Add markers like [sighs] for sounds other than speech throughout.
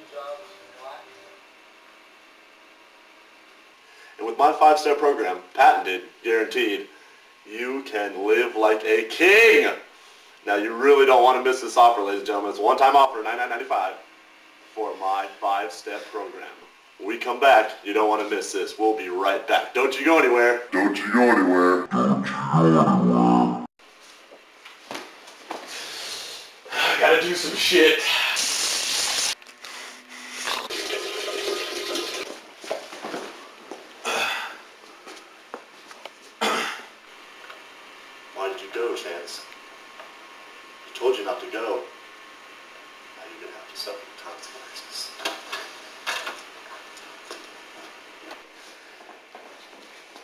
construction jobs and with my five-step program, patented, guaranteed, you can live like a king. Now you really don't want to miss this offer, ladies and gentlemen. It's a one-time offer, $99.95 for my five-step program. When we come back, you don't want to miss this. We'll be right back. Don't you go anywhere. Don't you go anywhere. I [sighs] gotta do some shit. Chance? I told you not to go. Now you're gonna have to suffer the consequences.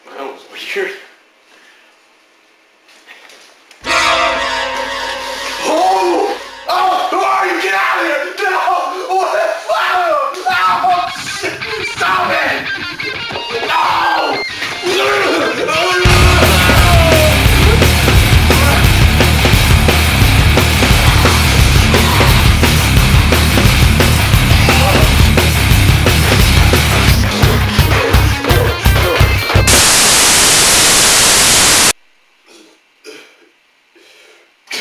That was weird.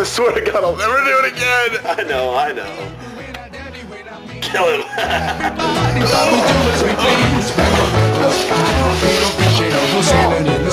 I swear to God, I'll never do it again! [laughs] I know, I know. When I daddy, when I meet Kill him! Everybody, but we do as we please. We're no fishing or no sailing in the